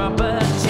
rubber